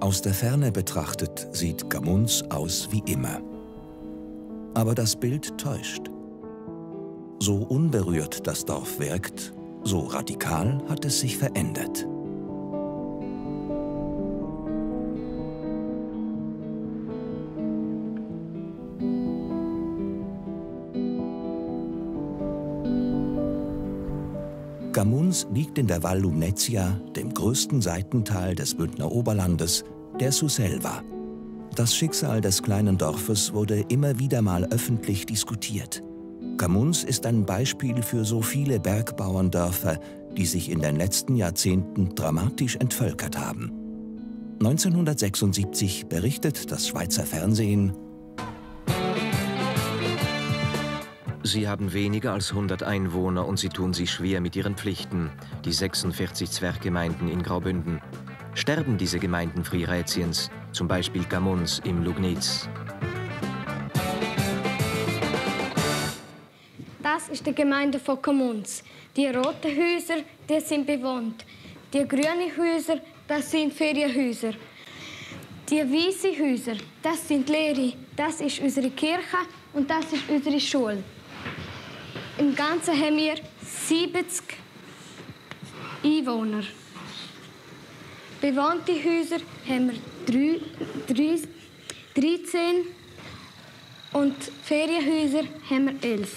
Aus der Ferne betrachtet sieht Gamuns aus wie immer. Aber das Bild täuscht. So unberührt das Dorf wirkt, so radikal hat es sich verändert. Gamuns liegt in der Val Lumnezia, dem größten Seitental des Bündner Oberlandes, der Surselva. Das Schicksal des kleinen Dorfes wurde immer wieder mal öffentlich diskutiert. Gamuns ist ein Beispiel für so viele Bergbauerndörfer, die sich in den letzten Jahrzehnten dramatisch entvölkert haben. 1976 berichtet das Schweizer Fernsehen, Sie haben weniger als 100 Einwohner und sie tun sich schwer mit ihren Pflichten, die 46 Zwerggemeinden in Graubünden. Sterben diese Gemeinden Frirätiens, zum Beispiel Gamuns im Lugnitz. Das ist die Gemeinde von Gamuns. Die roten Häuser, die sind bewohnt. Die grünen Häuser, das sind Ferienhäuser. Die weißen Häuser, das sind leere. Das ist unsere Kirche und das ist unsere Schule. Im Ganzen haben wir 70 Einwohner. Bewohnte Häuser haben wir 13 und Ferienhäuser haben wir 11.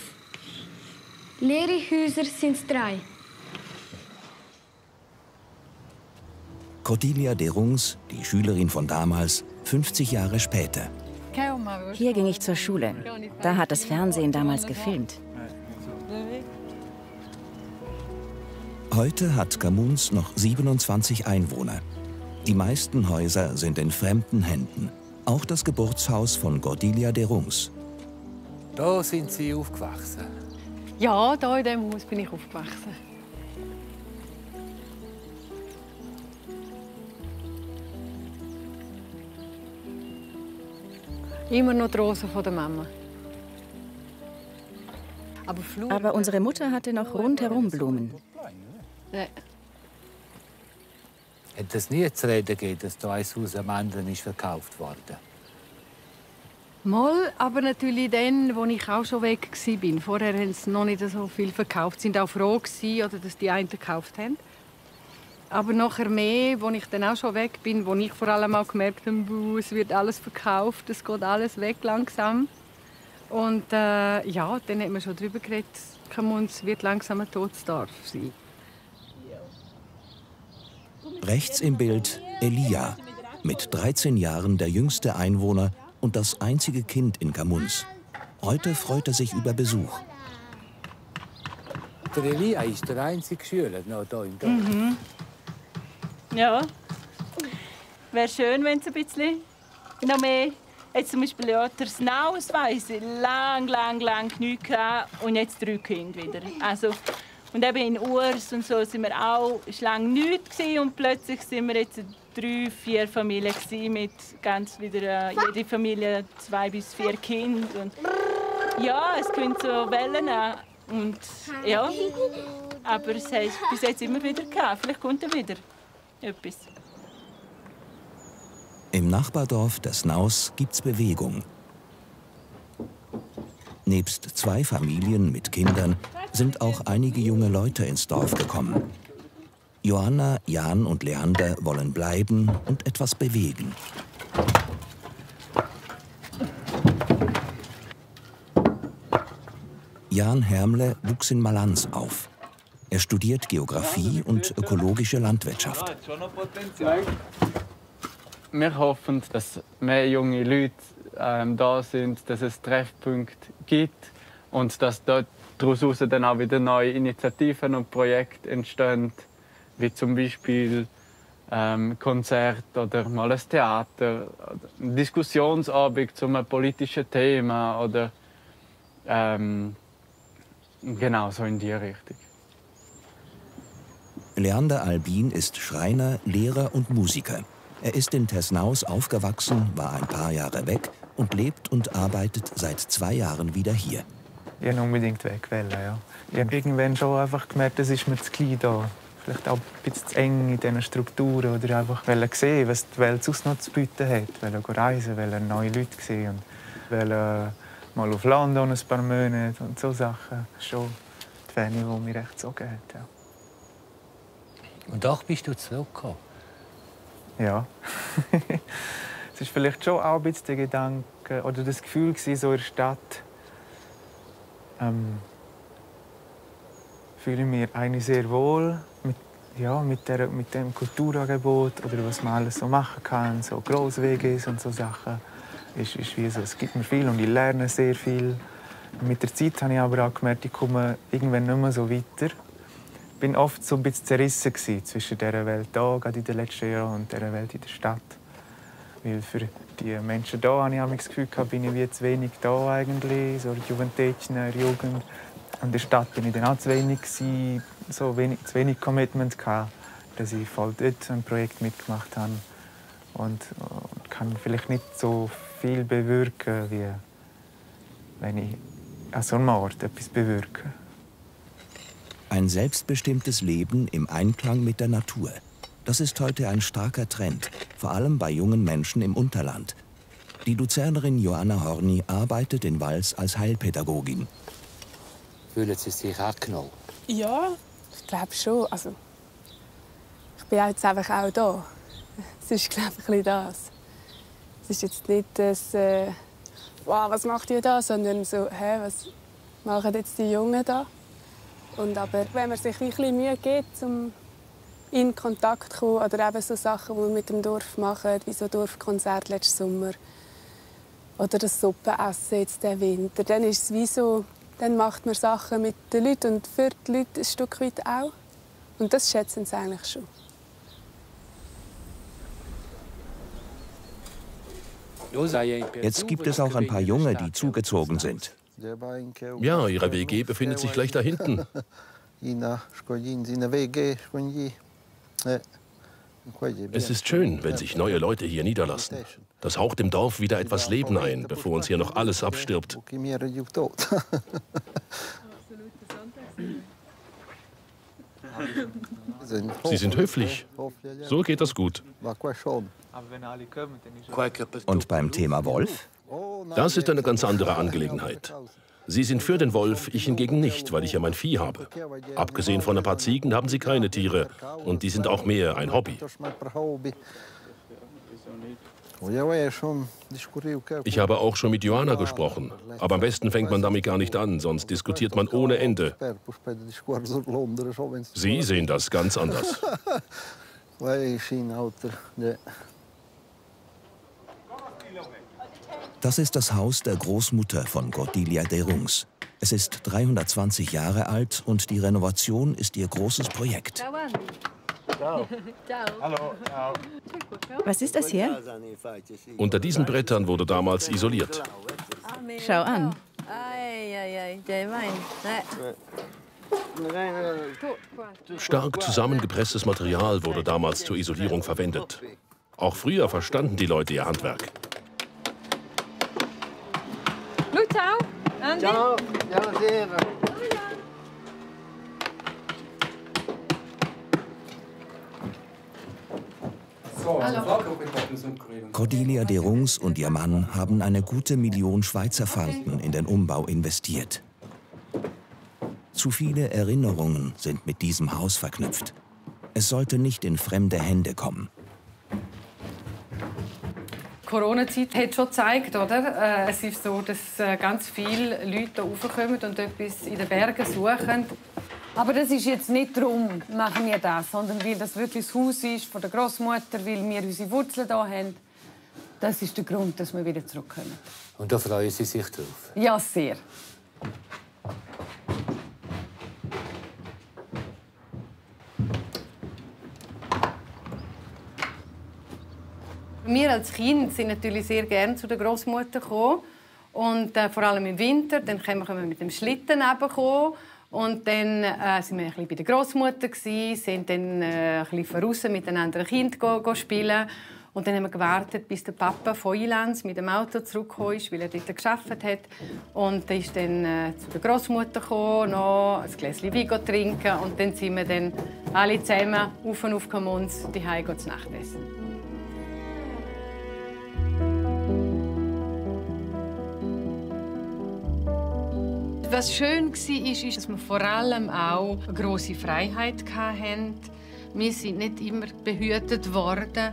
Leere Häuser sind es drei. Cordelia de Rungs, die Schülerin von damals, 50 Jahre später. Hier ging ich zur Schule. Da hat das Fernsehen damals gefilmt. Heute hat Gamuns noch 27 Einwohner. Die meisten Häuser sind in fremden Händen. Auch das Geburtshaus von Gordilia de Rungs. Da sind Sie aufgewachsen? Ja, da in diesem Haus bin ich aufgewachsen. Immer noch die Rosen von der Mama. Aber, Aber unsere Mutter hatte noch rundherum Blumen. Ja. Hat es nie zu reden gegeben, dass da ein Haus am anderen ist verkauft worden? Mal, aber natürlich dann, als ich auch schon weg war. Vorher haben sie noch nicht so viel verkauft. Sie waren auch froh, gewesen, oder dass die einen gekauft haben. Aber nachher mehr, als ich dann auch schon weg bin, wo ich vor allem auch gemerkt habe, es wird alles verkauft, es geht alles weg langsam. Und äh, ja, dann hat man schon darüber geredet, es wird langsam ein Todesdorf sein. Rechts im Bild Elia, mit 13 Jahren der jüngste Einwohner und das einzige Kind in Gamuns. Heute freut er sich über Besuch. Der Elia ist der einzige Schüler noch hier im Dorf. Mhm. Ja. Wäre schön, wenn es ein bisschen noch mehr. Jetzt zum Beispiel ja, der Snaus weiss ich, lang, lang, lang nichts und jetzt drei Kinder wieder. Also, und eben in Urs und so sind wir auch, es lange nichts und plötzlich sind wir jetzt drei, vier Familien mit ganz wieder, äh, jede Familie zwei bis vier Kinder. Und ja, es können so Wellen und ja, aber es hat bis jetzt immer wieder gehabt. Vielleicht kommt er wieder etwas. Im Nachbardorf des Naus gibt's Bewegung. Nebst zwei Familien mit Kindern sind auch einige junge Leute ins Dorf gekommen. Johanna, Jan und Leander wollen bleiben und etwas bewegen. Jan Hermle wuchs in Malanz auf. Er studiert Geografie und ökologische Landwirtschaft. Wir hoffen, dass mehr junge Leute ähm, da sind, dass es Treffpunkte gibt und dass dort daraus dann auch wieder neue Initiativen und Projekte entstehen, wie zum Beispiel ähm, Konzert oder mal ein Theater, Diskussionsabend zu einem politischen Thema oder ähm, genau so in die Richtung. Leander Albin ist Schreiner, Lehrer und Musiker. Er ist in Tesnaus aufgewachsen, war ein paar Jahre weg und lebt und arbeitet seit zwei Jahren wieder hier. Ich wollte unbedingt weg, ja. Ich habe irgendwann schon einfach gemerkt, es ist mir zu klein da. vielleicht auch ein bisschen zu eng in diesen Strukturen oder einfach sehen, was die Welt sonst noch zu bieten hat. Wollen reisen, wollen neue Leute sehen und wollen mal auf London ein paar Monate und so Sachen. Schon die Ferne, die mich recht gezogen hat. Ja. Und doch bist du zurückgekommen? Ja. es ist vielleicht schon auch ein bisschen der Gedanke oder das Gefühl so in der Stadt. Ähm, fühle ich mich eigentlich sehr wohl mit, ja, mit, der, mit dem Kulturangebot oder was man alles so machen kann, so Grosswege und so Sachen. Ist, ist wie so, es gibt mir viel und ich lerne sehr viel. Mit der Zeit habe ich aber auch gemerkt, ich komme irgendwann nicht mehr so weiter. Ich bin oft so ein bisschen zerrissen zwischen dieser Welt hier, gerade in den letzten Jahren, und dieser Welt in der Stadt. Weil für die Menschen hier habe ich das Gefühl, bin ich wie zu wenig da eigentlich, so Jugendlichen, Jugend. In der Stadt bin ich dann auch zu wenig, so wenig, zu wenig Commitment gehabt, dass ich voll dort ein Projekt mitgemacht habe. Und kann vielleicht nicht so viel bewirken, wie wenn ich an so einem Ort etwas bewirke. Ein selbstbestimmtes Leben im Einklang mit der Natur. Das ist heute ein starker Trend, vor allem bei jungen Menschen im Unterland. Die Luzernerin Joanna Horny arbeitet in Wals als Heilpädagogin. Fühlen Sie sich angenommen? Ja, ich glaube schon. Also, ich bin jetzt einfach auch da. Es ist, glaube ich, ein das. Es ist jetzt nicht das, äh, wow, was macht ihr da, sondern so, hä, was machen jetzt die Jungen da? Und aber wenn man sich ein bisschen Mühe gibt, um in Kontakt zu kommen, oder eben so Sachen, die wir mit dem Dorf machen, wie so Dorfkonzert letzten Sommer, oder das Suppenessen jetzt den Winter, dann ist es wie so, dann macht man Sachen mit den Leuten und für die Leute ein Stück weit auch. Und das schätzen sie eigentlich schon. Jetzt gibt es auch ein paar Junge, die zugezogen sind. Ja, ihre WG befindet sich gleich da hinten. Es ist schön, wenn sich neue Leute hier niederlassen. Das haucht dem Dorf wieder etwas Leben ein, bevor uns hier noch alles abstirbt. Sie sind höflich. So geht das gut. Und beim Thema Wolf? Das ist eine ganz andere Angelegenheit. Sie sind für den Wolf, ich hingegen nicht, weil ich ja mein Vieh habe. Abgesehen von ein paar Ziegen haben sie keine Tiere. Und die sind auch mehr ein Hobby. Ich habe auch schon mit Joanna gesprochen. Aber am besten fängt man damit gar nicht an, sonst diskutiert man ohne Ende. Sie sehen das ganz anders. Das ist das Haus der Großmutter von Cordelia de Rungs. Es ist 320 Jahre alt und die Renovation ist ihr großes Projekt. Ciao. Hallo. Ciao. Was ist das hier? Unter diesen Brettern wurde damals isoliert. Schau an. Stark zusammengepresstes Material wurde damals zur Isolierung verwendet. Auch früher verstanden die Leute ihr Handwerk. Andy. Ciao. Buonasera. Cordelia de Rungs und ihr Mann haben eine gute Million Schweizer Franken in den Umbau investiert. Zu viele Erinnerungen sind mit diesem Haus verknüpft. Es sollte nicht in fremde Hände kommen. Corona-Zeit hat schon gezeigt, oder? Äh, es ist so, dass äh, ganz viele Leute hier raufkommen und etwas in den Bergen suchen. Aber das ist jetzt nicht darum, machen wir das, sondern weil das wirklich das Haus ist von der Großmutter, weil wir unsere Wurzeln hier haben. Das ist der Grund, dass wir wieder zurückkommen. Und da freuen Sie sich drauf? Ja, sehr. Wir als Kind sind natürlich sehr gerne zu der Großmutter gekommen. Und äh, vor allem im Winter, dann können wir mit dem Schlitten kommen. Und dann äh, sind wir ein bisschen bei der Großmutter sind dann äh, ein bisschen voraus mit den anderen Kindern spielen. Und dann haben wir gewartet, bis der Papa von Ilanz mit dem Auto zurückgekommen ist, weil er dort gearbeitet hat. Und er ist dann äh, zu der Großmutter gekommen, noch ein Gläschen Wein trinken. Und dann sind wir dann alle zusammen auf und auf Kamuns die Hause zu Nacht essen. Was schön war, ist, dass wir vor allem auch eine grosse Freiheit hatten. Wir sind nicht immer behütet worden.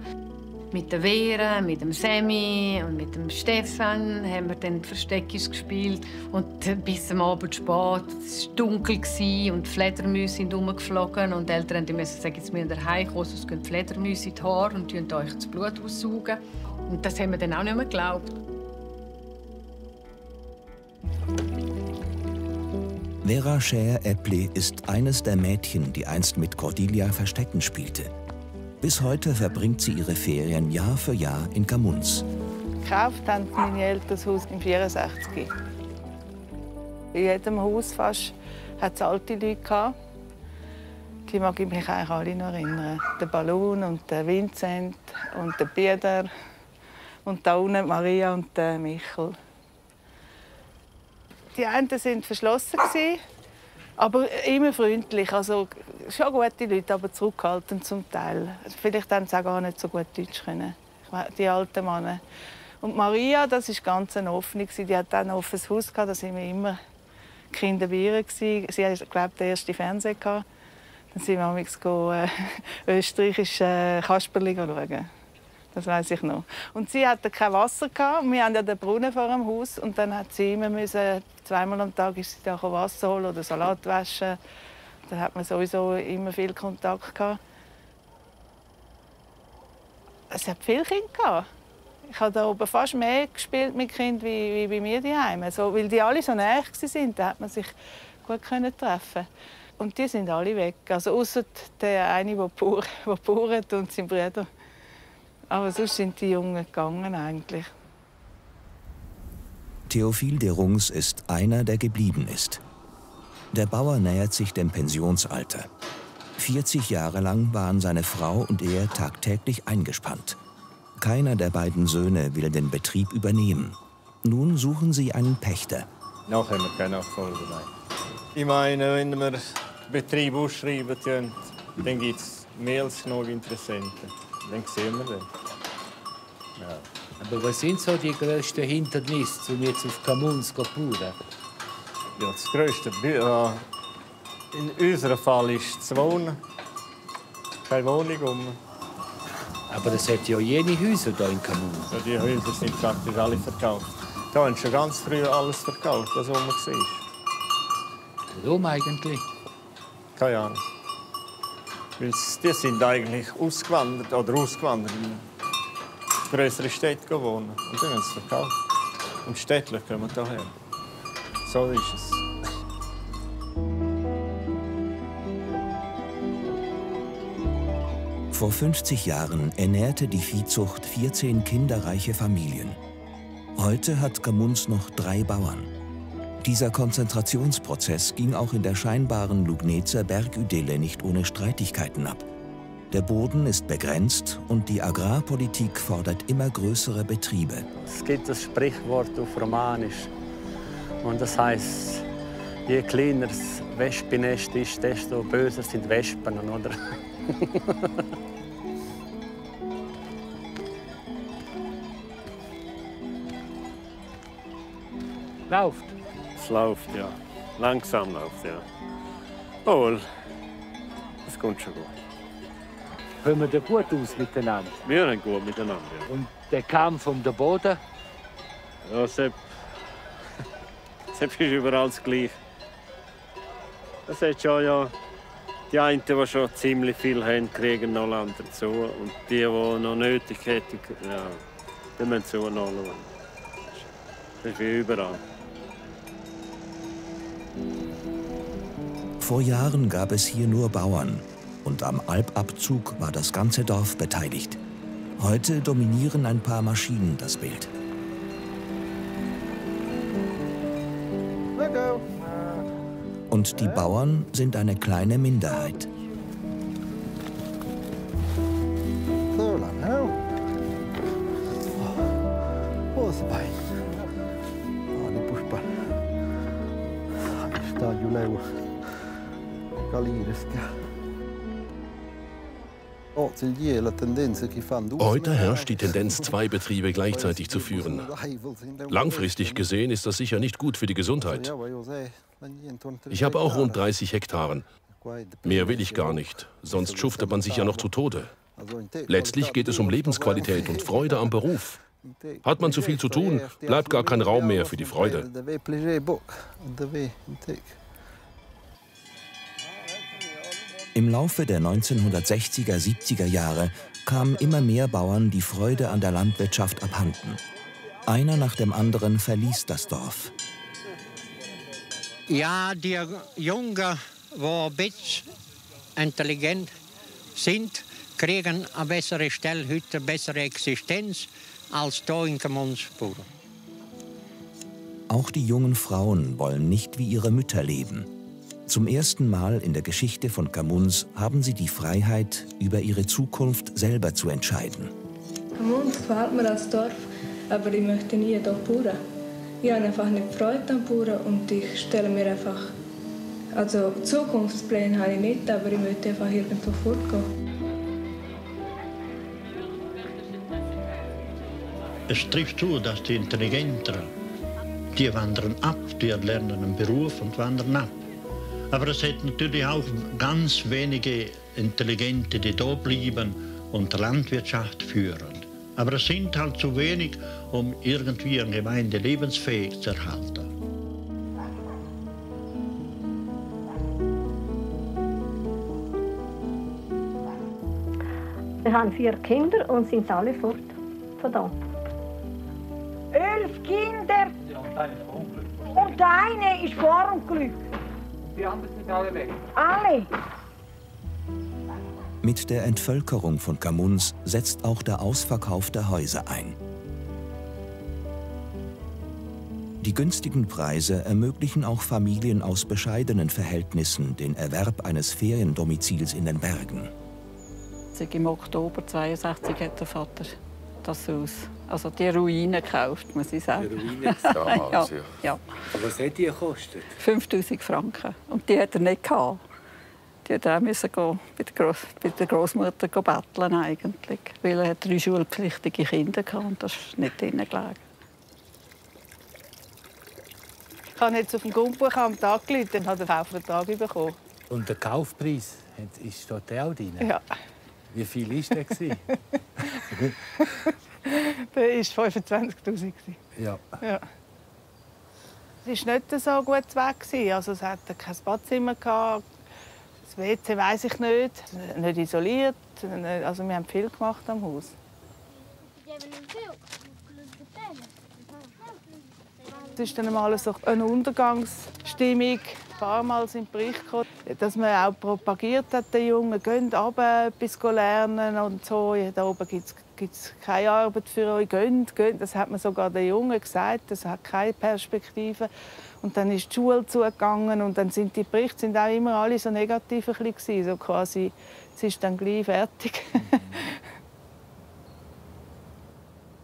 Mit der Vera, mit dem Sammy und mit dem Stefan haben wir dann Versteckis gespielt. Und bis am Abend spät. Es war dunkel und die Fledermäuse sind herumgeflogen. Und die Eltern mussten sagen, jetzt müssen wir heimkommen, sonst gehen die Fledermäuse in die Haare und euch das Blut aussaugen. Und das haben wir dann auch nicht mehr geglaubt. Vera Schäer-Eppli ist eines der Mädchen, die einst mit Cordelia Verstecken spielte. Bis heute verbringt sie ihre Ferien Jahr für Jahr in Gamunz. Gekauft haben meine Eltern das Haus im 64. In jedem Haus fast hat es alte Leute gehabt. Die mag ich mich eigentlich alle noch erinnern. Der Ballon und der Vincent und der Bieder und da unten Maria und der Michel. Die einen waren verschlossen, aber immer freundlich. Also schon gute Leute, aber zurückhaltend zum Teil. Vielleicht haben sie auch gar nicht so gut Deutsch können, die alten Männer. Und Maria, das war ganz eine offene. Die hat dann ein offenes Haus, da waren wir immer Kinder bei. Sie hatte, glaube den ersten Fernseher. Dann sind wir manchmal äh, österreichische äh, Kasperli schauen. Das weiß ich noch. Und sie hatte kein Wasser gehabt. Wir haben ja den Brunnen vor dem Haus und dann hat sie immer müssen, zweimal am Tag ist sie da Wasser holen oder Salat waschen. Da hat man sowieso immer viel Kontakt gehabt. Es hat viele Kinder gehabt. Ich habe da oben fast mehr gespielt mit Kindern wie, wie bei mir daheim. Also, weil die alle so nah waren, da hat man sich gut können treffen. Und die sind alle weg. Also außer der eine, der bauert und sein Bruder. Aber sonst sind die Jungen gegangen eigentlich. Theophil de Rungs ist einer, der geblieben ist. Der Bauer nähert sich dem Pensionsalter. 40 Jahre lang waren seine Frau und er tagtäglich eingespannt. Keiner der beiden Söhne will den Betrieb übernehmen. Nun suchen sie einen Pächter. Noch haben wir keine Nachfolger. Ich meine, wenn wir den Betrieb ausschreiben, dann gibt es mehr als genug Interessenten. Dann sehen wir das. Ja. Aber was sind so die größten Hindernisse, um jetzt auf Kamuns zu bauen? Ja, das größte äh, in unserem Fall ist das Wohnen. Keine Wohnung um. Aber es hat ja jene Häuser hier in Kamun. Ja, die Häuser sind praktisch alle verkauft. Da haben schon ganz früh alles verkauft, was rum war. Warum eigentlich? Keine Ahnung. Weil die sind eigentlich ausgewandert oder ausgewandert größere Städte gewohnt. Und dann haben sie verkauft. Und städtlich kommen daher. So ist es. Vor 50 Jahren ernährte die Viehzucht 14 kinderreiche Familien. Heute hat Gamunz noch drei Bauern. Dieser Konzentrationsprozess ging auch in der scheinbaren Lugnezer Bergidylle nicht ohne Streitigkeiten ab. Der Boden ist begrenzt und die Agrarpolitik fordert immer größere Betriebe. Es gibt das Sprichwort auf Romanisch und das heißt, je kleiner das Wespennest ist, desto böser sind Wespen, oder? läuft? Es läuft, ja. Langsam läuft ja. Oh, es kommt schon gut. Kommen wir gut aus miteinander? Wir sind gut miteinander, ja. Und der Kampf um den Boden? Ja, Sepp. Sepp ist überall das Gleiche. Das hat schon, ja. Die einen, die schon ziemlich viel haben, kriegen noch Land dazu. Und die, die noch nötig hätten, ja, die müssen zu nachschauen. Das ist wie überall. Vor Jahren gab es hier nur Bauern und am Albabzug war das ganze Dorf beteiligt. Heute dominieren ein paar Maschinen das Bild. Und die Bauern sind eine kleine Minderheit. Galiriska. Heute herrscht die Tendenz, zwei Betriebe gleichzeitig zu führen. Langfristig gesehen ist das sicher nicht gut für die Gesundheit. Ich habe auch rund 30 Hektaren. Mehr will ich gar nicht, sonst schuftet man sich ja noch zu Tode. Letztlich geht es um Lebensqualität und Freude am Beruf. Hat man zu viel zu tun, bleibt gar kein Raum mehr für die Freude. Im Laufe der 1960er, 70er Jahre kamen immer mehr Bauern die Freude an der Landwirtschaft abhanden. Einer nach dem anderen verließ das Dorf. Ja, die Jungen, die ein bisschen intelligent sind, kriegen eine bessere Stelle, heute eine bessere Existenz als hier in Kamunspur. Auch die jungen Frauen wollen nicht wie ihre Mütter leben. Zum ersten Mal in der Geschichte von Kamuns haben sie die Freiheit, über ihre Zukunft selber zu entscheiden. Kamuns gefällt mir als Dorf, aber ich möchte nie hier bauen. Ich habe einfach nicht Freude am Bauern und ich stelle mir einfach... Also Zukunftspläne habe ich nicht, aber ich möchte einfach irgendwo fortgehen. Es trifft zu, dass die Intelligenteren, die wandern ab, die lernen einen Beruf und wandern ab. Aber es hat natürlich auch ganz wenige Intelligente, die da bleiben und Landwirtschaft führen. Aber es sind halt zu wenig, um irgendwie eine Gemeinde lebensfähig zu erhalten. Wir haben vier Kinder und sind alle fort von da. Elf Kinder! Und eine ist vor dem Glück. Die anderen sind alle weg. Alle. Mit der Entvölkerung von Kamuns setzt auch der Ausverkauf der Häuser ein. Die günstigen Preise ermöglichen auch Familien aus bescheidenen Verhältnissen den Erwerb eines Feriendomizils in den Bergen. Im Oktober 62 hat der Vater das Haus, also die Ruine gekauft, muss ich sagen. Die Ruine damals, ja. ja. Was hat die gekostet? 5000 Franken. Und die hat er nicht gehabt. Die hat auch müssen gehen, bei, der Gross, bei der Großmutter betteln eigentlich, weil er drei schulpflichtige Kinder hatte und das ist nicht drin gelegen. Ich habe jetzt auf dem Grundbuch am Tag gelitten, dann hat er einen Kaufvertrag bekommen. Und der Kaufpreis ist dort auch drin? Ja. Wie viel war der? der war 25'000. Ja. ja. Es war nicht so gut weg. Also es hatte kein Badzimmer. Das WC weiß ich nicht. Nicht isoliert. Also wir haben viel gemacht am Haus. Es ist dann mal so eine Untergangsstimmung. Ein paar Mal sind Berichte gekommen, dass man auch propagiert hat, den Jungen, geht runter, etwas lernen und so. Da oben gibt es keine Arbeit für euch, geht, geht. Das hat man sogar den Jungen gesagt, das hat keine Perspektive. Und dann ist die Schule zugegangen und dann sind die Berichte sind auch immer alle so negativ gewesen, so quasi, es ist dann gleich fertig.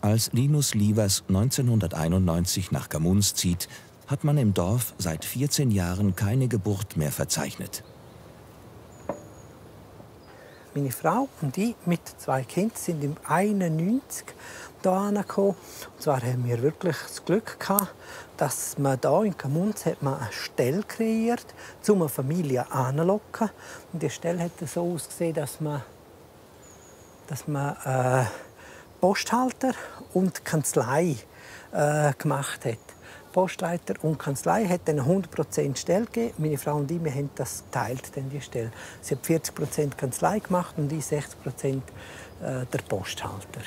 Als Linus Lievers 1991 nach Gamuns zieht, hat man im Dorf seit 14 Jahren keine Geburt mehr verzeichnet. Meine Frau und ich mit zwei Kindern sind im 91 hier angekommen. Und zwar haben wir wirklich das Glück gehabt, dass man hier in Kamunz eine Stelle kreiert, um eine Familie anzulocken. Und die Stelle hat so ausgesehen, dass man, dass man äh, Posthalter und Kanzlei äh, gemacht hat. Postleiter und Kanzlei hat dann 100% Stelle gegeben. Meine Frau und ich wir haben das geteilt, dann die Stelle. Sie hat 40% Kanzlei gemacht und ich 60% äh, der Posthalter.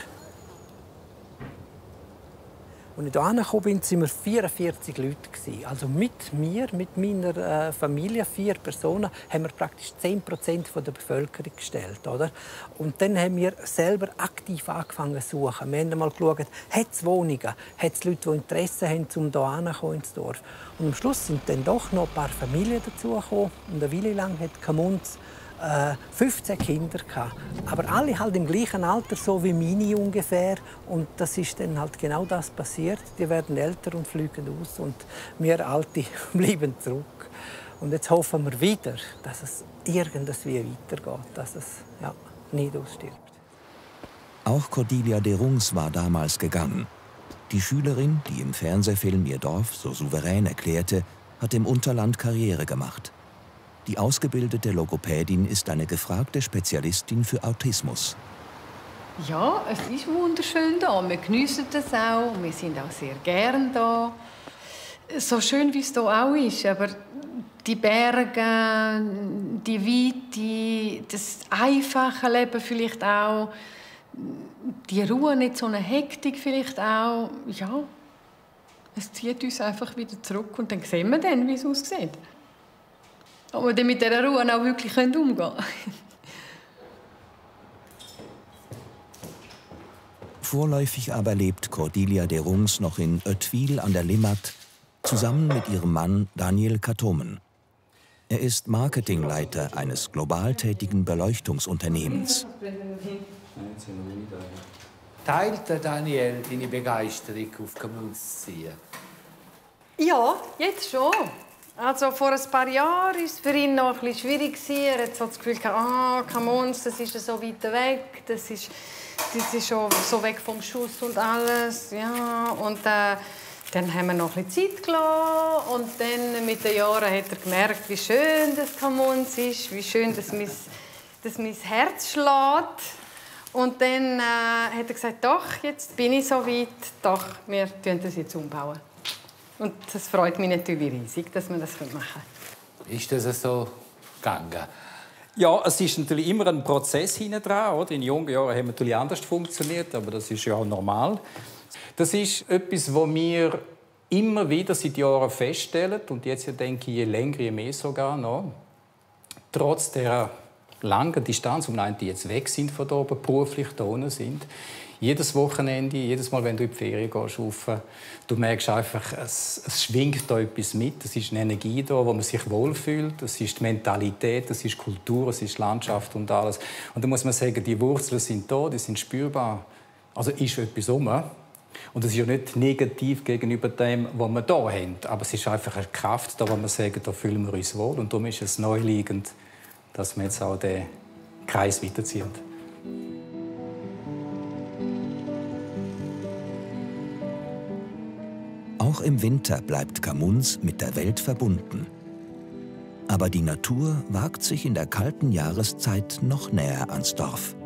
Als ich hierher bin, waren wir 44 Leute. Also mit mir, mit meiner äh, Familie, vier Personen, haben wir praktisch 10% der Bevölkerung gestellt. Oder? Und dann haben wir selber aktiv angefangen zu suchen. Wir haben einmal geschaut, hat es Wohnungen, hat es Leute, die Interesse haben, um hierher ins Dorf. Und am Schluss sind dann doch noch ein paar Familien dazugekommen. Und eine Weile lang hat Kamunz äh, 15 Kinder gehabt. Aber alle halt im gleichen Alter, so wie meine ungefähr. Und das ist dann halt genau das passiert. Die werden älter und fliegen aus und wir Alte bleiben zurück. Und jetzt hoffen wir wieder, dass es irgendwie weitergeht, dass es ja, nicht ausstirbt. Auch Cordelia de Rungs war damals gegangen. Die Schülerin, die im Fernsehfilm ihr Dorf so souverän erklärte, hat im Unterland Karriere gemacht. Die ausgebildete Logopädin ist eine gefragte Spezialistin für Autismus. Ja, es ist wunderschön da. Wir geniessen das auch. Wir sind auch sehr gern da. So schön wie es hier auch ist, aber die Berge, die Weite, das einfache Leben vielleicht auch, die Ruhe, nicht so eine Hektik vielleicht auch, ja, es zieht uns einfach wieder zurück und dann sehen wir dann, wie es aussieht. Ob wir dann mit dieser Ruhe auch wirklich umgehen können. Vorläufig aber lebt Cordelia de Rungs noch in Oettwil an der Limmat zusammen mit ihrem Mann Daniel Katomen. Er ist Marketingleiter eines global tätigen Beleuchtungsunternehmens. Teilt der Daniel deine Begeisterung auf Kamuns zu ziehen? Ja, jetzt schon. Also vor ein paar Jahren war es für ihn noch ein schwierig. Er hat so das Gefühl, ah, Kamuns, das ist so weit weg, das ist, das ist schon so weg vom Schuss und alles. Ja, und äh, dann haben wir noch ein bisschen Zeit gelassen und dann mit den Jahren hat er gemerkt, wie schön das Kamuns ist, wie schön dass mein, dass mein Herz schlägt. Und dann äh, hat er gesagt, doch, jetzt bin ich so weit, doch, wir tun das jetzt umbauen. Und das freut mich natürlich riesig, dass wir das machen können. Ist das so gegangen? Ja, es ist natürlich immer ein Prozess hinten dran. Oder? In jungen Jahren haben wir natürlich anders funktioniert, aber das ist ja auch normal. Das ist etwas, was wir immer wieder seit Jahren feststellen und jetzt denke ich, je länger, je mehr sogar noch. Trotz der langen Distanz, um die jetzt weg sind von hier oben, beruflich da sind, jedes Wochenende, jedes Mal, wenn du in die Ferien gehst, rauf, du merkst einfach, es, es schwingt da etwas mit. Es ist eine Energie da, wo man sich wohlfühlt. Es ist die Mentalität, es ist Kultur, es ist Landschaft und alles. Und da muss man sagen, die Wurzeln sind da, die sind spürbar. Also ist etwas um. Und es ist ja nicht negativ gegenüber dem, was wir hier haben. Aber es ist einfach eine Kraft da, wir sagen, da fühlen wir uns wohl. Und darum ist es neuliegend, dass wir jetzt auch den Kreis weiterziehen. Auch im Winter bleibt Kamuns mit der Welt verbunden. Aber die Natur wagt sich in der kalten Jahreszeit noch näher ans Dorf.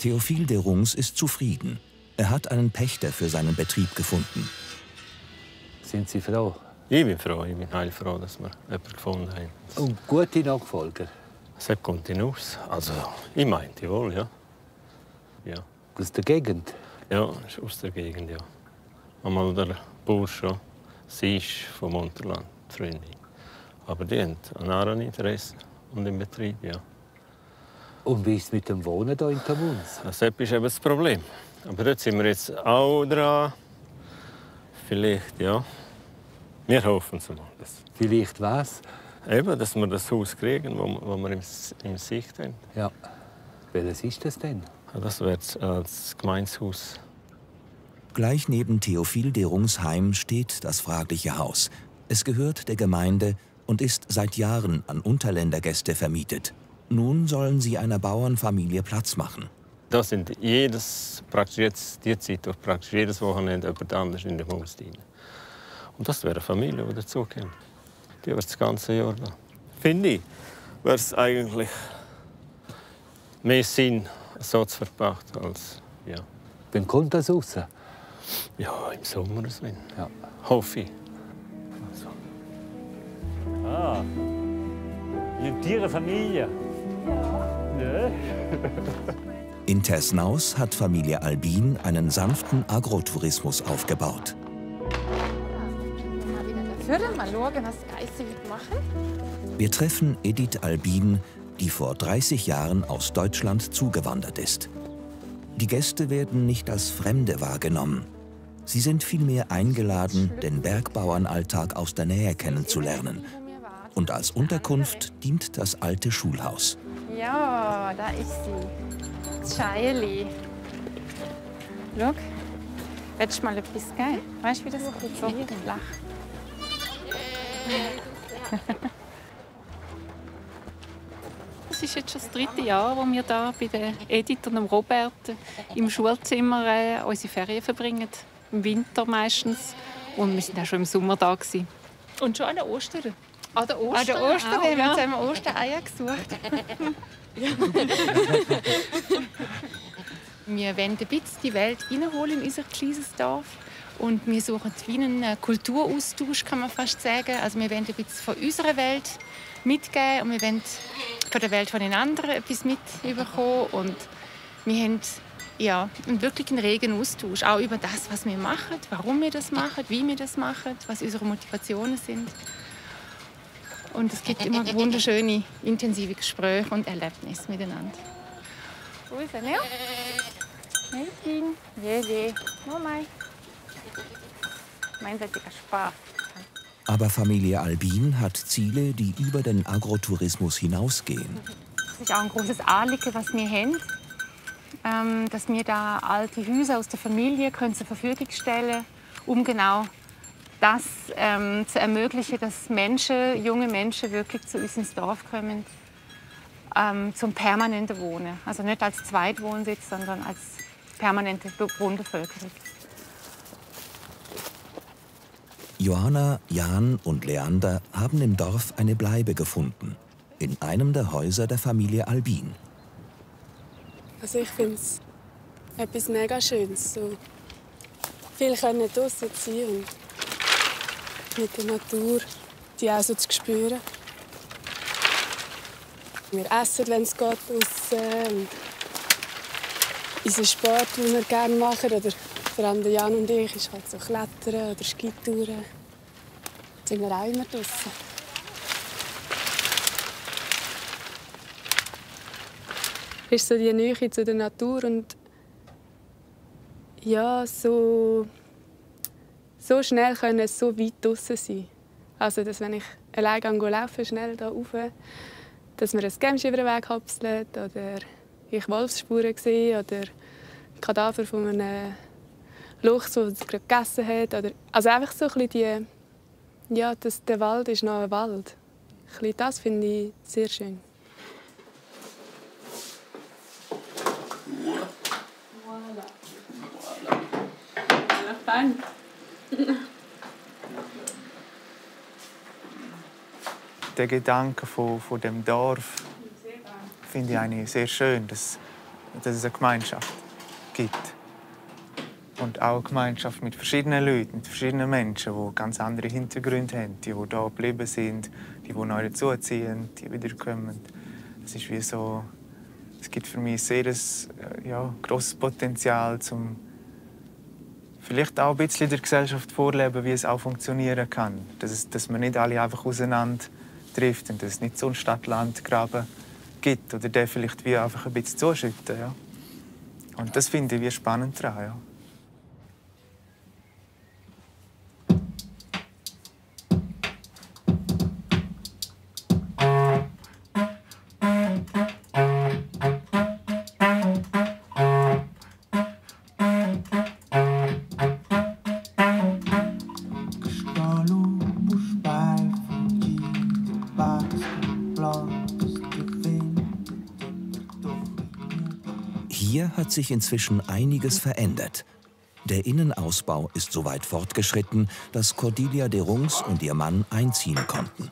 Theophil de Rungs ist zufrieden. Er hat einen Pächter für seinen Betrieb gefunden. Sind Sie froh? Ich bin froh, ich bin heilfroh, dass wir jemanden gefunden haben. Und gute Nachfolger? Es kommt hinaus. Also, ich meinte wohl, ja. ja. Aus der Gegend? Ja, aus der Gegend, ja. Einmal der Bursche, sie ist vom Unterland, die Freundin. Aber die haben an anderen Interesse und im Betrieb, ja. Und wie ist es mit dem Wohnen hier in Tamuns? Das ist eben das Problem. Aber dort sind wir jetzt auch dran. Vielleicht, ja. Wir hoffen es mal. Vielleicht was? Eben, dass wir das Haus kriegen, wo, wo wir im, im Sicht haben. Ja. Welches ist das denn? Das wird das Gemeinshaus. Gleich neben Theophil Derungs Heim steht das fragliche Haus. Es gehört der Gemeinde und ist seit Jahren an Unterländergäste vermietet. Nun sollen sie einer Bauernfamilie Platz machen. Das sind jedes, praktisch jetzt die Zeit, praktisch jedes Wochenende jemand anders in dem Haus drin. Und das wäre eine Familie, die dazukommt. Die wäre das ganze Jahr da. Finde ich, wäre es eigentlich mehr Sinn, so zu verbracht als ja. Wann kommt das raus? Ja, im Sommer, Sven. Ja. Hoffe ich. Also. Ah, die Tierfamilie. Familie. In Tersnaus hat Familie Albin einen sanften Agrotourismus aufgebaut. Wir treffen Edith Albin, die vor 30 Jahren aus Deutschland zugewandert ist. Die Gäste werden nicht als Fremde wahrgenommen. Sie sind vielmehr eingeladen, den Bergbauernalltag aus der Nähe kennenzulernen. Und als Unterkunft dient das alte Schulhaus. Ja, da ist sie. Das Scheierli. Schau, willst du mal etwas geben? Weißt du, wie das geht? So flach. Es ist jetzt schon das dritte Jahr, wo wir da bei der Edith und dem Robert im Schulzimmer äh, unsere Ferien verbringen. Im Winter meistens. Und wir waren auch schon im Sommer da. Gewesen. Und schon an der Ostern. An der Ostern? An der Ostern auch, haben wir ja. zusammen Ostereier gesucht. wir wollen ein bisschen die Welt reinholen in unser kleines Dorf. Und wir suchen wie einen äh, Kulturaustausch, kann man fast sagen. Also wir wollen ein bisschen von unserer Welt mitgeben und wir wollen von der Welt von den anderen etwas mitbekommen. Und wir haben ja, einen wirklich einen regen Austausch, auch über das, was wir machen, warum wir das machen, wie wir das machen, was unsere Motivationen sind. Und es gibt immer wunderschöne, intensive Gespräche und Erlebnisse miteinander. Wo ist er, Leo? Melvin. Jede. Oh mein. Einseitiger Spaß. Aber Familie Albin hat Ziele, die über den Agrotourismus hinausgehen. Das ist auch ein großes Anliegen, was wir haben. Ähm, dass wir da alte Häuser aus der Familie können zur Verfügung stellen um genau das ähm, zu ermöglichen, dass Menschen, junge Menschen wirklich zu uns ins Dorf kommen, ähm, zum permanenten Wohnen. Also nicht als Zweitwohnsitz, sondern als permanente Wohnbevölkerung. Johanna, Jan und Leander haben im Dorf eine Bleibe gefunden. In einem der Häuser der Familie Albin. Also ich finde es etwas mega Schönes. So viel können draußen und mit der Natur die auch so zu spüren. Wir essen, wenn es geht, draussen. Unser Sport, den wir gerne machen, oder vor allem Jan und ich, ist halt so Klettern oder Skitouren. Da sind wir auch immer draußen. ist so die Nähe zu der Natur und ja, so, so schnell können so weit draußen sein. Also, dass wenn ich allein gehe, laufe, schnell da rauf, dass mir ein Gemsch über den Weg hapselt oder ich Wolfsspuren sehe oder Kadaver von einem Luchs, der es gerade gegessen hat. Oder, also einfach so ein die, ja, dass der Wald ist noch ein Wald. Ein das finde ich sehr schön. Fein. Der Gedanke von, von dem Dorf finde ich eigentlich sehr schön, dass, dass es eine Gemeinschaft gibt. Und auch eine Gemeinschaft mit verschiedenen Leuten, mit verschiedenen Menschen, die ganz andere Hintergründe haben. Die, die hier geblieben sind, die, die neu dazuziehen, die wiederkommen. Es ist wie so, es gibt für mich sehr ein, ja, grosses Potenzial, um vielleicht auch ein bisschen der Gesellschaft vorleben, wie es auch funktionieren kann. Dass, es, dass man nicht alle einfach auseinander trifft und dass es nicht so einen Stadt-Land-Graben gibt oder der vielleicht wie einfach ein bisschen zuschütten. Ja. Und das finde ich wie spannend daran. Ja. Hat sich inzwischen einiges verändert. Der Innenausbau ist so weit fortgeschritten, dass Cordelia de Rungs und ihr Mann einziehen konnten.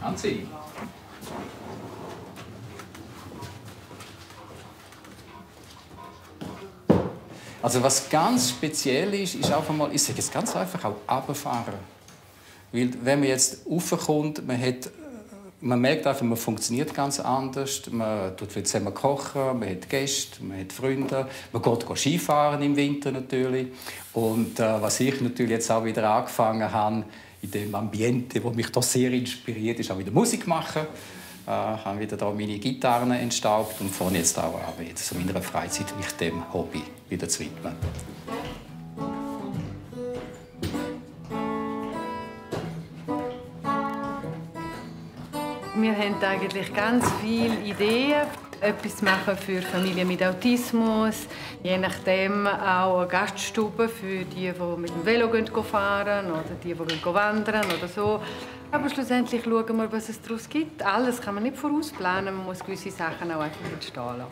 Grazie. Also was ganz speziell ist, ist auch einmal, ich sage jetzt ganz einfach, auch runterfahren. Weil wenn man jetzt raufkommt, man hat man merkt einfach, man funktioniert ganz anders. Man tut viel zusammen kochen, man hat Gäste, man hat Freunde. Man geht Skifahren im Winter natürlich. Und äh, was ich natürlich jetzt auch wieder angefangen habe, in dem Ambiente, das mich doch sehr inspiriert, ist auch wieder Musik machen. Äh, habe wieder da meine Gitarren entstaubt und fange jetzt auch an, jetzt in meiner Freizeit mich dem Hobby wieder zu widmen. Wir haben eigentlich ganz viele Ideen. Etwas machen für Familien mit Autismus. Je nachdem auch eine Gaststube für die, die mit dem Velo fahren oder die, die wandern oder so. Aber schlussendlich schauen wir, was es daraus gibt. Alles kann man nicht vorausplanen. Man muss gewisse Sachen auch einfach entstehen lassen.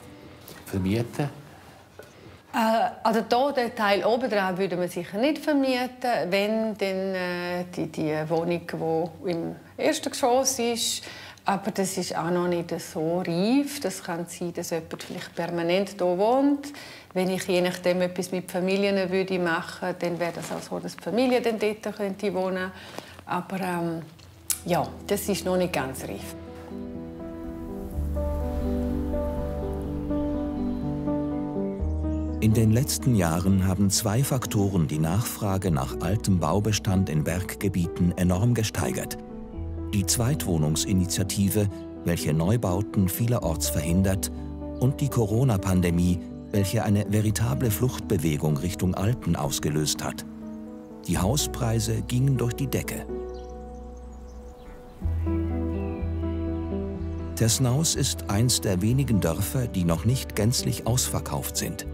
Vermieten? Äh, also hier, den Teil oben dran würde man sicher nicht vermieten. Wenn dann äh, die, die Wohnung, die im ersten Geschoss ist, aber das ist auch noch nicht so reif. Das kann sein, dass jemand vielleicht permanent hier wohnt. Wenn ich je nachdem etwas mit Familien würde machen dann wäre das auch so, dass die Familie dort könnte wohnen Aber ähm, ja, das ist noch nicht ganz reif. In den letzten Jahren haben zwei Faktoren die Nachfrage nach altem Baubestand in Berggebieten enorm gesteigert – die Zweitwohnungsinitiative, welche Neubauten vielerorts verhindert, und die Corona-Pandemie, welche eine veritable Fluchtbewegung Richtung Alpen ausgelöst hat. Die Hauspreise gingen durch die Decke. Tersnaus ist eins der wenigen Dörfer, die noch nicht gänzlich ausverkauft sind.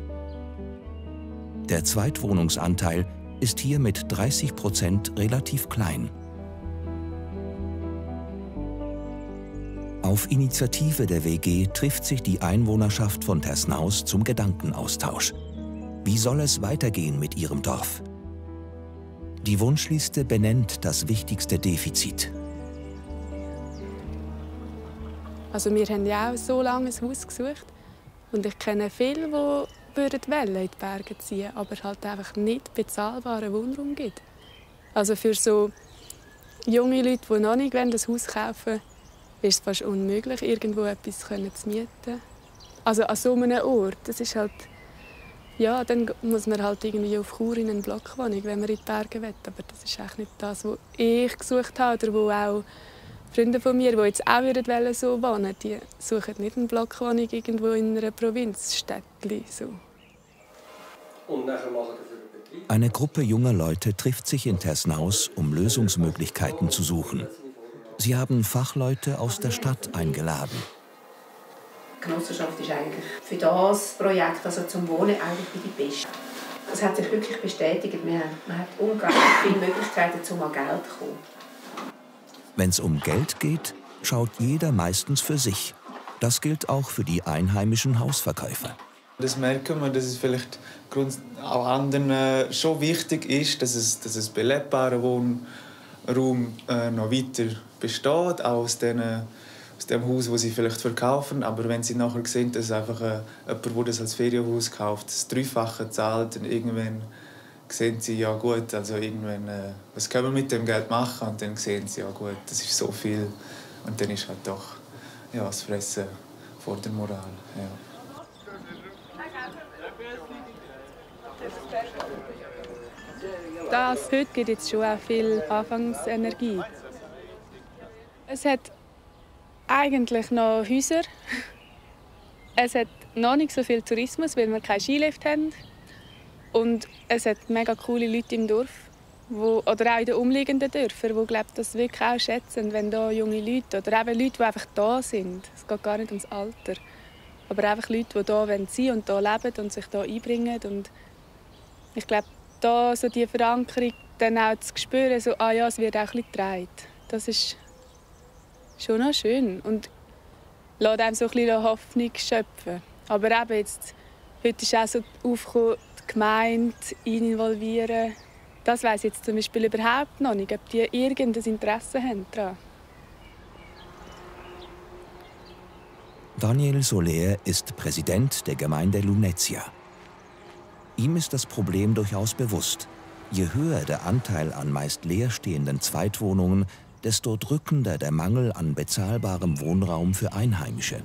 Der Zweitwohnungsanteil ist hier mit 30 Prozent relativ klein. Auf Initiative der WG trifft sich die Einwohnerschaft von Tersnaus zum Gedankenaustausch. Wie soll es weitergehen mit ihrem Dorf? Die Wunschliste benennt das wichtigste Defizit. Also wir haben ja auch so lange ein Haus gesucht und ich kenne viele, die würden in die Berge ziehen, aber halt einfach nicht bezahlbaren Wohnraum gibt. Also für so junge Leute, die noch nicht das Haus kaufen wollen, ist es fast unmöglich, irgendwo etwas zu mieten. Also an so einem Ort, das ist halt, ja, dann muss man halt irgendwie auf Chur in eine Blockwohnung, wenn man in die Berge will. Aber das ist eigentlich nicht das, was ich gesucht habe oder wo auch Freunde von mir, die jetzt auch würden so wohnen die suchen nicht eine Blockwohnung irgendwo in einer Provinzstadt. So. Eine Gruppe junger Leute trifft sich in Tersnaus, um Lösungsmöglichkeiten zu suchen. Sie haben Fachleute aus der Stadt eingeladen. Die Genossenschaft ist eigentlich für das Projekt, also zum Wohnen, eigentlich die beste. Das hat sich wirklich bestätigt. Man hat unglaublich viele Möglichkeiten, um an Geld zu kommen. Wenn es um Geld geht, schaut jeder meistens für sich. Das gilt auch für die einheimischen Hausverkäufer. Das merken wir, dass es vielleicht auch anderen äh, schon wichtig ist, dass es, dass es belebbarer Wohnraum äh, noch weiter besteht, auch aus, den, aus dem Haus, das sie vielleicht verkaufen. Aber wenn sie nachher sehen, dass einfach äh, jemand, der das als Ferienhaus kauft, das Dreifache zahlt, dann irgendwann sehen sie, ja gut, also irgendwann, äh, was können wir mit dem Geld machen? Und dann sehen sie, ja gut, das ist so viel. Und dann ist halt doch ja, das Fressen vor der Moral. Ja. Das heute gibt jetzt schon auch viel Anfangsenergie. Es hat eigentlich noch Häuser. Es hat noch nicht so viel Tourismus, weil wir keinen Skilift haben. Und es hat mega coole Leute im Dorf, wo, oder auch in den umliegenden Dörfern, die glaub, das wirklich auch schätzen, wenn da junge Leute oder eben Leute, die einfach da sind. Es geht gar nicht ums Alter. Aber einfach Leute, die da sein wollen und hier leben und sich hier einbringen. Und ich glaube, da so die Verankerung dann auch zu spüren, so, ah ja, es wird auch ein bisschen getragen. Das ist schon noch schön und lässt einem so ein bisschen Hoffnung schöpfen. Aber eben jetzt, heute ist auch so aufgekommen, die Gemeinde involvieren. Das weiß ich jetzt zum Beispiel überhaupt noch nicht, ob die irgendein Interesse haben daran. Daniel Soler ist Präsident der Gemeinde Lunetia. Ihm ist das Problem durchaus bewusst. Je höher der Anteil an meist leerstehenden Zweitwohnungen, desto drückender der Mangel an bezahlbarem Wohnraum für Einheimische.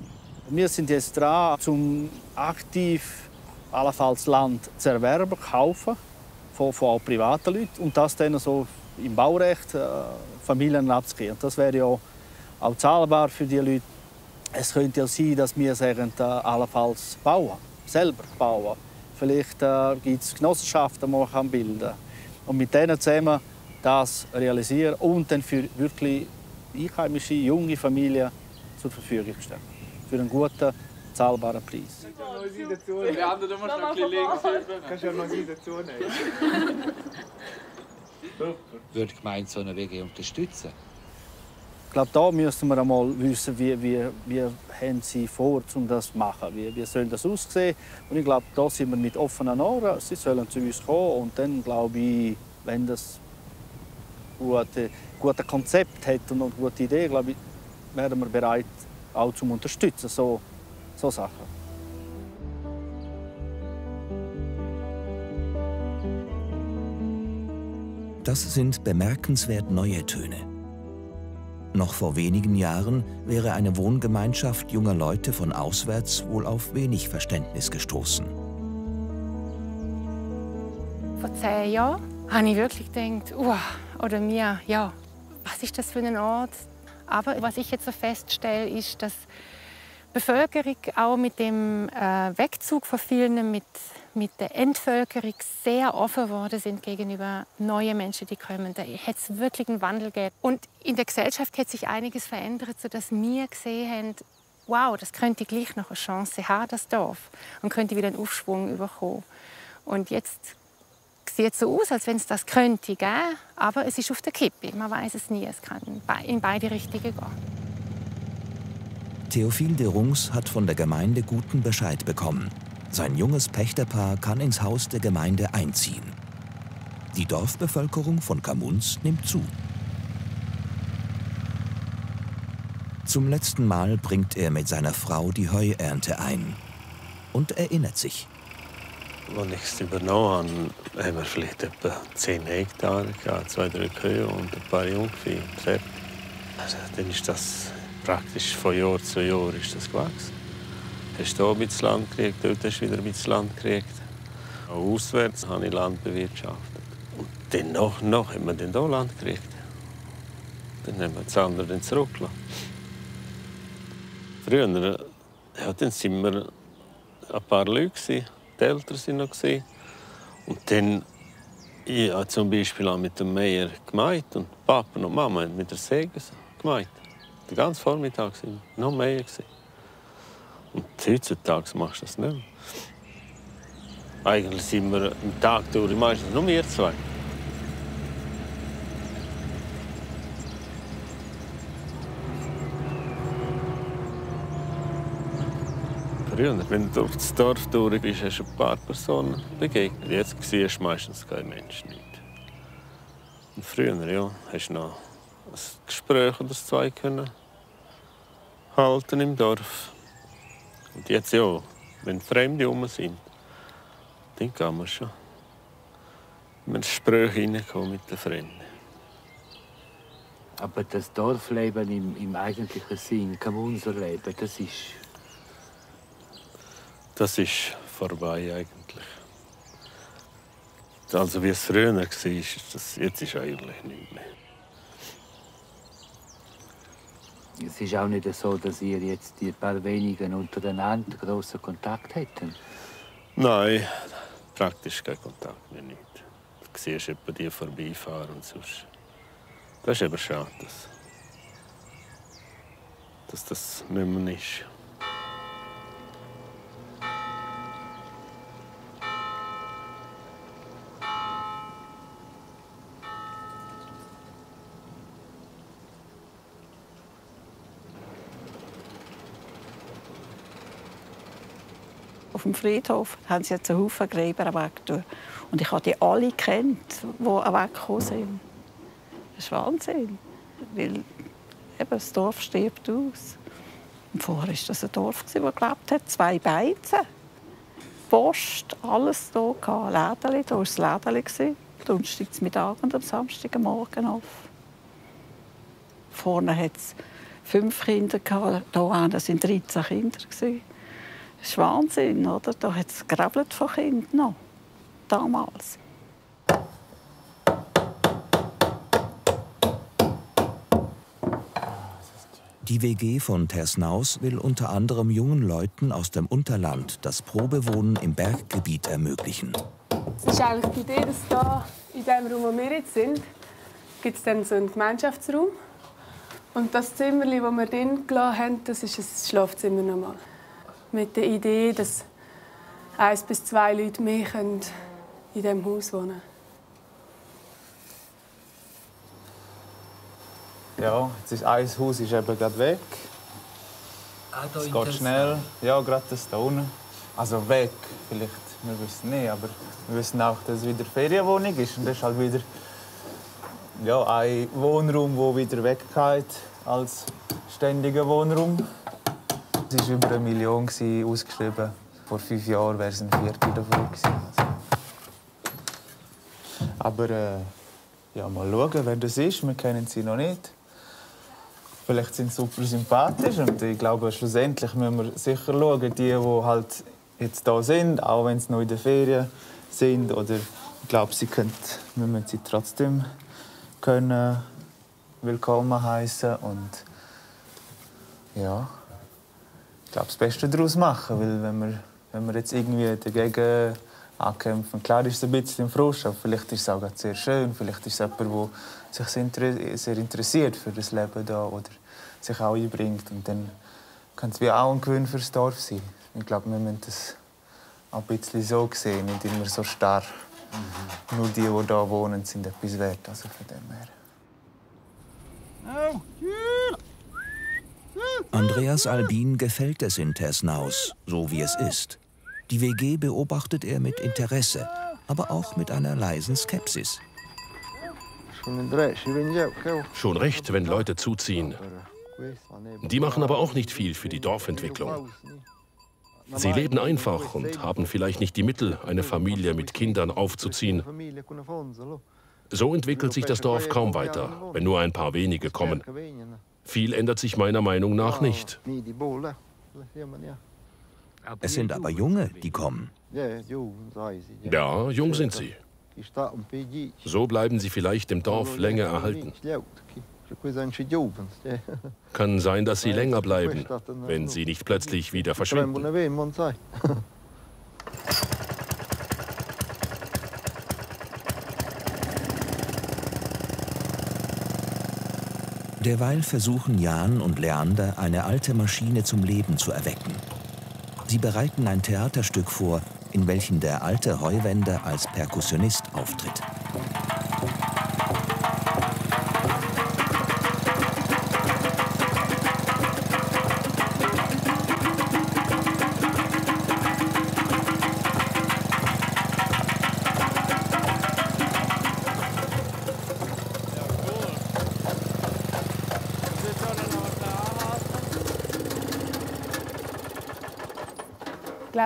Wir sind jetzt dran, um aktiv allenfalls Land zu erwerben, kaufen von, von privaten Leuten und das dann so im Baurecht äh, Familien abzugeben. Das wäre ja auch zahlbar für die Leute. Es könnte ja sein, dass wir sagen, äh, allenfalls bauen, selber bauen. Vielleicht äh, gibt es Genossenschaften, die man bilden kann. Und mit denen zusammen das realisieren und dann für wirklich einheimische, junge Familien zur Verfügung stellen. Für einen guten, zahlbaren Preis. Wir haben da noch ein bisschen links. Kannst du ja noch sie dazu nehmen. Würde die Gemeinde so einen WG unterstützen? Ich glaube, da müssen wir einmal wissen, wie, wie, wie haben sie vor, um das zu machen. Wie, wie soll das aussehen? Und ich glaube, da sind wir mit offenen Ohren. Sie sollen zu uns kommen und dann glaube ich, wenn das gute, gute Konzept hat und eine gute Idee, glaube ich, wären wir bereit, auch zu unterstützen, so, so Sachen. Das sind bemerkenswert neue Töne. Noch vor wenigen Jahren wäre eine Wohngemeinschaft junger Leute von auswärts wohl auf wenig Verständnis gestoßen. Vor zehn Jahren habe ich wirklich gedacht, uh, oder mir, ja, was ist das für ein Ort? Aber was ich jetzt so feststelle, ist, dass die Bevölkerung auch mit dem äh, Wegzug von vielen, mit, mit der Entvölkerung sehr offen geworden sind gegenüber neuen Menschen, die kommen. Da hat es wirklich einen Wandel gegeben. Und in der Gesellschaft hat sich einiges verändert, sodass wir gesehen haben, wow, das könnte gleich noch eine Chance haben, das Dorf. Und könnte wieder einen Aufschwung bekommen. Und jetzt sieht so aus, als wenn es das könnte geben, aber es ist auf der Kippe. Man weiß es nie. Es kann in beide Richtungen gehen. Theophil de Rungs hat von der Gemeinde guten Bescheid bekommen. Sein junges Pächterpaar kann ins Haus der Gemeinde einziehen. Die Dorfbevölkerung von Kamunz nimmt zu. Zum letzten Mal bringt er mit seiner Frau die Heuernte ein und erinnert sich. Als ich es übernommen habe, haben wir vielleicht etwa 10 Hektar, zwei, drei Kühe und ein paar Jungvieh. Also, dann ist das praktisch von Jahr zu Jahr ist das gewachsen. Hast du hier ein bisschen Land gekriegt, dort hast du wieder ein bisschen Land gekriegt. Auch auswärts habe ich Land bewirtschaftet. Und dann noch, noch haben wir dann hier Land gekriegt. Dann haben wir das andere dann zurückgelassen. Früher ja, dann sind wir ein paar Leute, die Eltern waren noch. Und dann ich zum Beispiel auch mit dem Meier gemeint und Papa und Mama mit der Säge gemeint. Den ganzen Vormittag waren noch mehr. Und heutzutage machst du das nicht mehr. Eigentlich sind wir am Tag durch meistens nur wir zwei. Früher, wenn du durch das Dorf durch bist, hast du ein paar Personen begegnet. Jetzt siehst du meistens keinen Menschen nicht. Und früher ja, hast du noch ein Gespräch oder zwei können halten im Dorf. Und jetzt ja, wenn Fremde um sind, dann kann man schon in ein Gespräch hineinkommen mit den Fremden. Aber das Dorfleben im, im eigentlichen Sinn, Kommunserleben, das ist... Das ist vorbei eigentlich. Also wie es früher war, das, jetzt ist eigentlich nicht mehr. Es ist auch nicht so, dass ihr jetzt die paar wenigen untereinander großen Kontakt hätten. Nein, praktisch kein Kontakt mehr nicht. Du siehst etwa die vorbeifahren und sonst. Das ist eben schade, dass, dass das nicht mehr ist. Auf dem Friedhof haben sie jetzt einen Haufen Gräber weggetan. Und ich habe die alle kennt, die weggekommen sind. Das ist Wahnsinn. Weil eben, das Dorf stirbt aus. Und vorher war das ein Dorf, das gelebt hat. Zwei Beizen. Post, alles hier. Läden, da war das Läden. Donnerstagmittag und am Samstagmorgen auf. Vorne hatte es fünf Kinder, hier waren 13 Kinder. Das ist Wahnsinn, oder? Da hat es gerebelt von Kindern noch, damals. Die WG von Tersnaus will unter anderem jungen Leuten aus dem Unterland das Probewohnen im Berggebiet ermöglichen. Es ist eigentlich die Idee, dass da in dem Raum, wo wir jetzt sind, gibt es dann so einen Gemeinschaftsraum. Und das Zimmer, das wir drin gelassen haben, das ist ein Schlafzimmer nochmal. Mit der Idee, dass eins bis zwei Leute mehr in diesem Haus wohnen können. Ja, jetzt ist ein Haus ist eben gerade weg. Es geht schnell. Ja, gerade das da unten. Also weg, vielleicht. Wir wissen nicht, aber wir wissen auch, dass es wieder Ferienwohnung ist. Und das ist halt wieder ja, ein Wohnraum, der wieder weggeht als ständiger Wohnraum. Es war über eine Million ausgeschrieben. Vor fünf Jahren wäre es ein Viertel davon gewesen. Aber äh, ja, mal schauen, wer das ist. Wir kennen sie noch nicht. Vielleicht sind sie super sympathisch und ich glaube, schlussendlich müssen wir sicher schauen, die, die halt jetzt da sind, auch wenn sie noch in der Ferien sind, oder ich glaube, sie können, wir müssen sie trotzdem können willkommen heißen und ja, ich glaube, das Beste daraus machen, weil wenn wir, wenn wir jetzt irgendwie dagegen ankämpfen, klar ist es ein bisschen Frust, aber vielleicht ist es auch sehr schön, vielleicht ist es jemand, der sich sehr interessiert für das Leben da oder sich auch einbringt. Und dann kann es wie auch ein Gewinn fürs Dorf sein. Ich glaube, wir müssen das auch ein bisschen so sehen, nicht immer so starr. Mhm. Nur die, die hier wohnen, sind etwas wert. Also von dem her. Andreas Albin gefällt es in Tersnaus, so wie es ist. Die WG beobachtet er mit Interesse, aber auch mit einer leisen Skepsis. Schon recht, wenn Leute zuziehen. Die machen aber auch nicht viel für die Dorfentwicklung. Sie leben einfach und haben vielleicht nicht die Mittel, eine Familie mit Kindern aufzuziehen. So entwickelt sich das Dorf kaum weiter, wenn nur ein paar wenige kommen. Viel ändert sich meiner Meinung nach nicht. Es sind aber Junge, die kommen. Ja, jung sind sie. So bleiben sie vielleicht im Dorf länger erhalten. Kann sein, dass sie länger bleiben, wenn sie nicht plötzlich wieder verschwinden. Derweil versuchen Jan und Leander, eine alte Maschine zum Leben zu erwecken. Sie bereiten ein Theaterstück vor, in welchem der alte Heuwender als Perkussionist auftritt.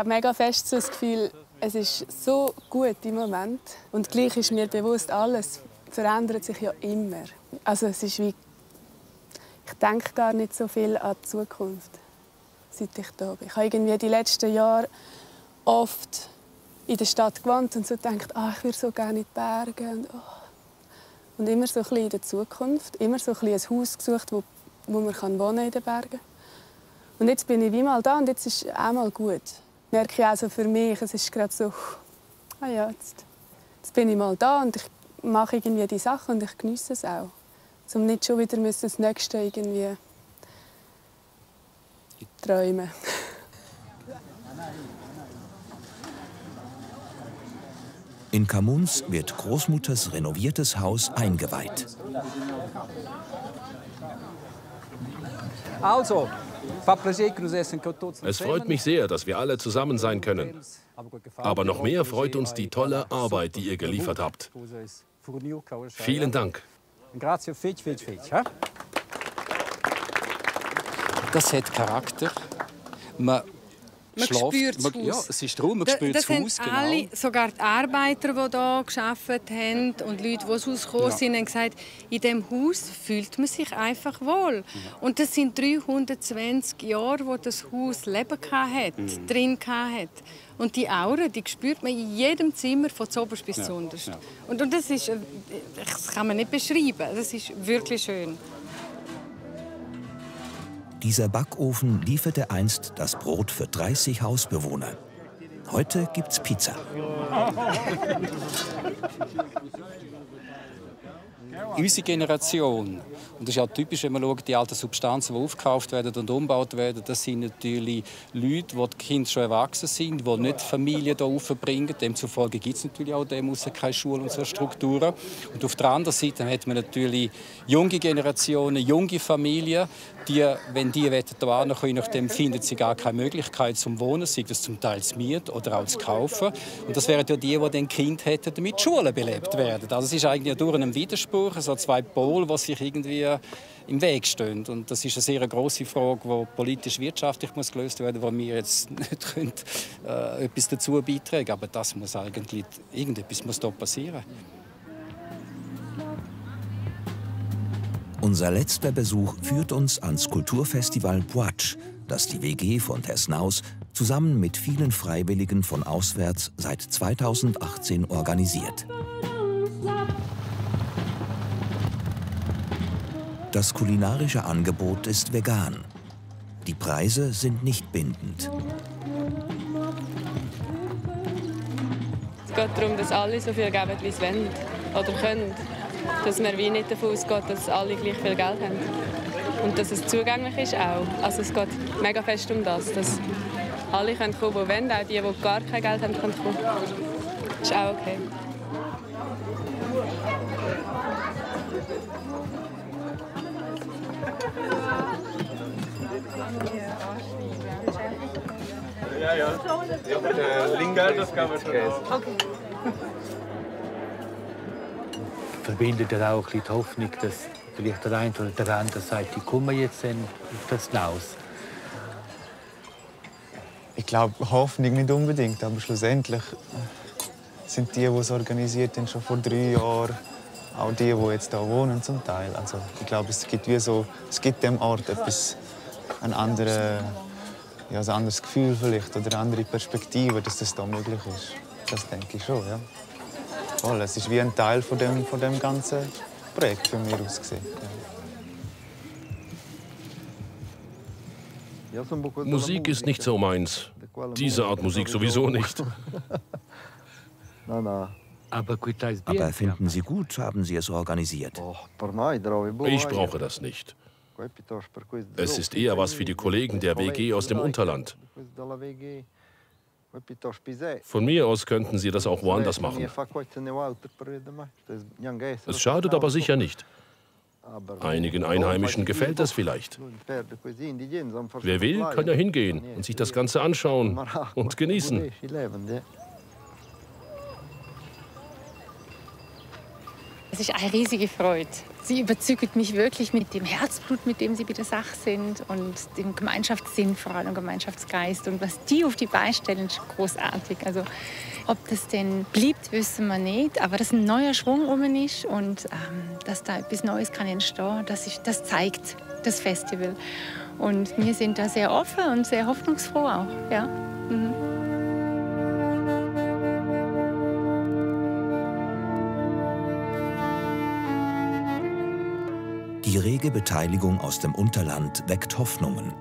Glaube mega fest so das Gefühl, es ist so gut im Moment. Und gleich ist mir bewusst, alles verändert sich ja immer. Also es ist wie, ich denke gar nicht so viel an die Zukunft, seit ich da bin. Ich habe irgendwie die letzten Jahre oft in der Stadt gewohnt und so gedacht, ah, ich würde so gerne in die Berge. Und, oh. und immer so ein in der Zukunft, immer so ein, ein Haus gesucht, wo, wo man kann wohnen in den Bergen. Und jetzt bin ich wie mal da und jetzt ist es auch mal gut merke ich also für mich, es ist gerade so, ah ja, jetzt, jetzt bin ich mal da und ich mache irgendwie die Sachen und ich genieße es auch. Um nicht schon wieder das Nächste irgendwie träumen. In Kamuns wird Großmutters renoviertes Haus eingeweiht. Also, es freut mich sehr, dass wir alle zusammen sein können. Aber noch mehr freut uns die tolle Arbeit, die ihr geliefert habt. Vielen Dank. Das hat Charakter. Man Man spürt das Haus. Ja, es ist Raum, man Da- spürt das Haus. Genau. alle, sogar die Arbeiter, die hier gearbeitet haben und Leute, die aus Haus gekommen Ja. sind, haben gesagt, in diesem Haus fühlt man sich einfach wohl. Und das sind 320 Jahre, wo das Haus Leben hatte, Mhm. drin hatte. Und die Aura, die spürt man in jedem Zimmer, von zuoberst bis Ja, zuunterst. ja. Und, und das ist, äh, das kann man nicht beschreiben. Das ist wirklich schön. Dieser Backofen lieferte einst das Brot für 30 Hausbewohner. Heute gibt's Pizza. Unsere Generation, und das ist ja typisch, wenn man schaut, die alten Substanzen, die aufgekauft werden und umgebaut werden, das sind natürlich Leute, wo die Kinder schon erwachsen sind, die nicht Familien hier aufbringen. Demzufolge gibt es natürlich auch dem keine Schule und so Strukturen. Und auf der anderen Seite hat man natürlich junge Generationen, junge Familien, die, wenn die hierher kommen nachdem finden sie gar keine Möglichkeit zum Wohnen, sei das zum Teil zu mieten oder auch zu kaufen. Und das wären ja die, die dann Kind hätten, damit Schulen belebt werden. Also es ist eigentlich durch einen Widerspruch, so zwei Pole, die sich irgendwie im Weg stehen. Und das ist eine sehr große Frage, die politisch wirtschaftlich muss gelöst werden, wo wir jetzt nicht können, äh, etwas dazu beitragen. Aber das muss eigentlich irgendetwas muss da passieren. Unser letzter Besuch führt uns ans Kulturfestival Poitsch, das die WG von Tesnaus zusammen mit vielen Freiwilligen von auswärts seit 2018 organisiert. Das kulinarische Angebot ist vegan. Die Preise sind nicht bindend. Es geht darum, dass alle so viel geben, wie sie wollen oder können. Dass man wie nicht davon ausgeht, dass alle gleich viel Geld haben. Und dass es zugänglich ist auch. Also es geht mega fest um das, dass alle können kommen, die wollen, auch die, die gar kein Geld haben, können kommen. Ist auch okay. Ja, ja. Ja, mit der Linker, das kann man schon auch. Okay. Verbindet ja auch die Hoffnung, dass vielleicht der eine oder der andere sagt, ich komme jetzt auf das hinaus. Ich glaube, Hoffnung nicht unbedingt, aber schlussendlich sind die, die es organisiert haben, schon vor drei Jahren, auch die, die jetzt hier wohnen zum Teil. Also ich glaube, es gibt wie so, es gibt dem Ort etwas, ein, andere, ja, ein anderes Gefühl vielleicht oder eine andere Perspektive, dass das da möglich ist. Das denke ich schon, ja. Voll, es ist wie ein Teil von dem, von dem ganzen Projekt von mir aus gesehen. Ja. Musik ist nicht so meins. Diese Art Musik sowieso nicht. Aber finden Sie gut, haben Sie es organisiert. Ich brauche das nicht. Es ist eher was für die Kollegen der WG aus dem Unterland. Von mir aus könnten Sie das auch woanders machen. Es schadet aber sicher nicht. Einigen Einheimischen gefällt es vielleicht. Wer will, kann ja hingehen und sich das Ganze anschauen und genießen. Es ist eine riesige Freude. Sie überzeugt mich wirklich mit dem Herzblut, mit dem sie bei der Sache sind und dem Gemeinschaftssinn, vor allem Gemeinschaftsgeist. Und was die auf die Beine stellen, ist großartig. Also, ob das denn bleibt, wissen wir nicht. Aber dass ein neuer Schwung rum ist und ähm, dass da etwas Neues kann entstehen, das, ist, das zeigt das Festival. Und wir sind da sehr offen und sehr hoffnungsfroh auch. Ja. Rege Beteiligung aus dem Unterland weckt Hoffnungen.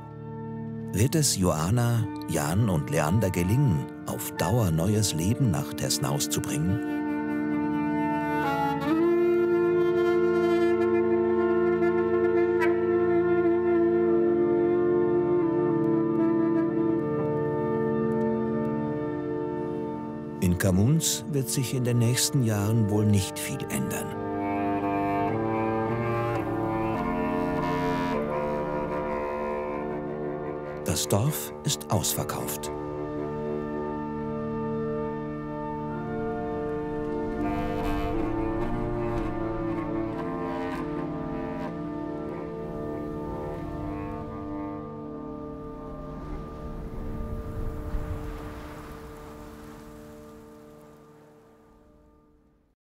Wird es Joanna, Jan und Leander gelingen, auf Dauer neues Leben nach Tesnaus zu bringen? In Camuns wird sich in den nächsten Jahren wohl nicht viel ändern. Das Dorf ist ausverkauft.